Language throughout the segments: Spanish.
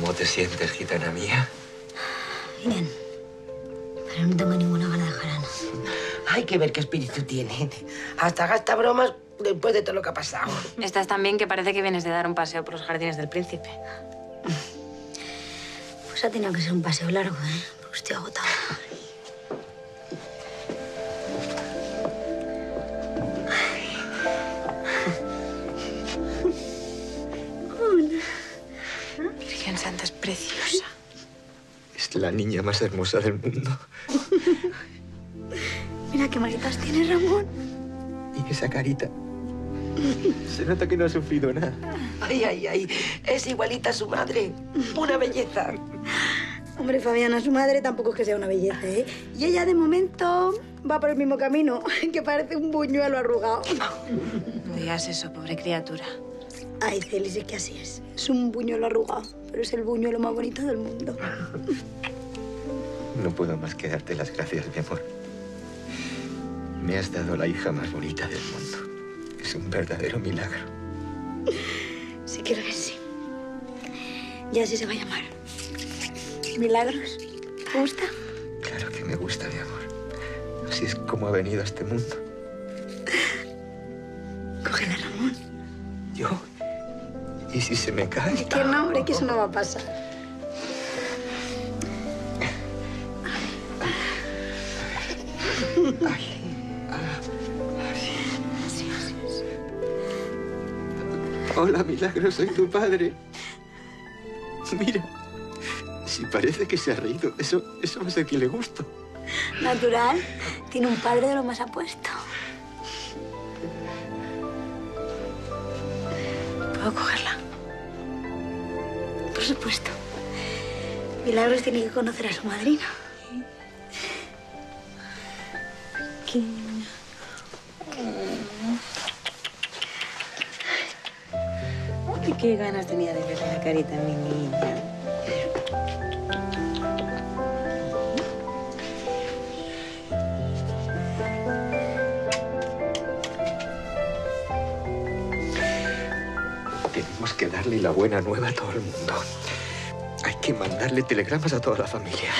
te sientes, gitana mía? Bien. Pero no tengo ninguna gana de jarana. Hay que ver qué espíritu tiene. Hasta gasta bromas después de todo lo que ha pasado. Estás tan bien que parece que vienes de dar un paseo por los jardines del príncipe. Pues ha tenido que ser un paseo largo, ¿eh? Porque estoy agotada. Virgen Santa es preciosa. Es la niña más hermosa del mundo. Mira qué manitas tiene Ramón. Y esa carita. Se nota que no ha sufrido nada. Ay, ay, ay. Es igualita a su madre. Una belleza. Hombre, Fabiana, su madre tampoco es que sea una belleza, ¿eh? Y ella, de momento, va por el mismo camino, que parece un buñuelo arrugado. No digas eso, pobre criatura. Ay, Celis, es que así es. Es un buñuelo arrugado, pero es el buñuelo más bonito del mundo. No puedo más que darte las gracias, mi amor. Me has dado la hija más bonita del mundo. Es un verdadero milagro. Sí, quiero que sí. Y así se va a llamar. Milagros. ¿Te gusta? Claro que me gusta, mi amor. Así es como ha venido a este mundo. Cógela, Ramón. ¿Yo? ¿Y si se me cae? Que no, hombre, que eso no va a pasar. Hola, Milagro, soy tu padre. Mira, si parece que se ha reído, eso, eso a ser que le gusto. Natural. Tiene un padre de lo más apuesto. ¿Puedo cogerla? Por supuesto. Milagros tiene que conocer a su madrina. Ay, qué ganas tenía de ver la carita mi niña. Tenemos que darle la buena nueva a todo el mundo. Hay que mandarle telegramas a toda la familia.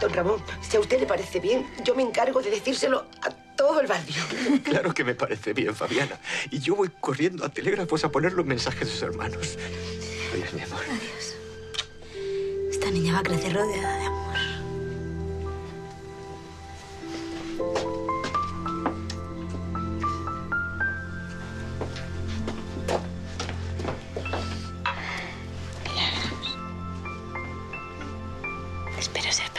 Don Ramón, si a usted le parece bien, yo me encargo de decírselo a todo el barrio. Claro que me parece bien, Fabiana. Y yo voy corriendo a telégrafos a poner los mensajes de sus hermanos. Adiós, mi amor. Adiós. Esta niña va a crecer rodeada de amor. Espero ser